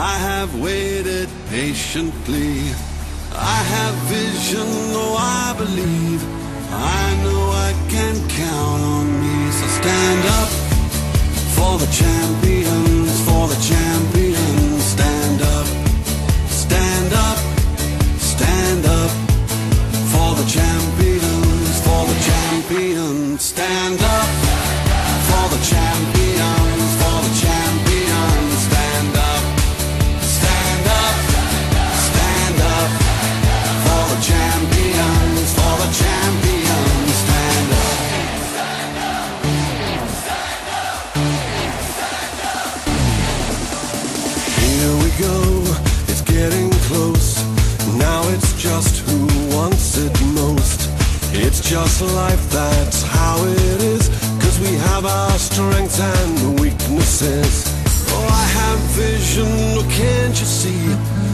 I have waited patiently. I have vision, though I believe. I know I can count on me. So stand up for the champions, for the champions. Stand up, stand up, stand up for the champions, for the champions. Stand up for the champions, Here we go, it's getting close. Now it's just who wants it most. It's just life, that's how it is. Cause we have our strengths and weaknesses. Oh, I have vision, oh, can't you see?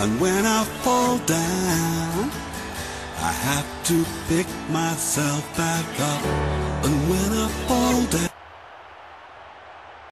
And when I fall down, I have to pick myself back up. And when I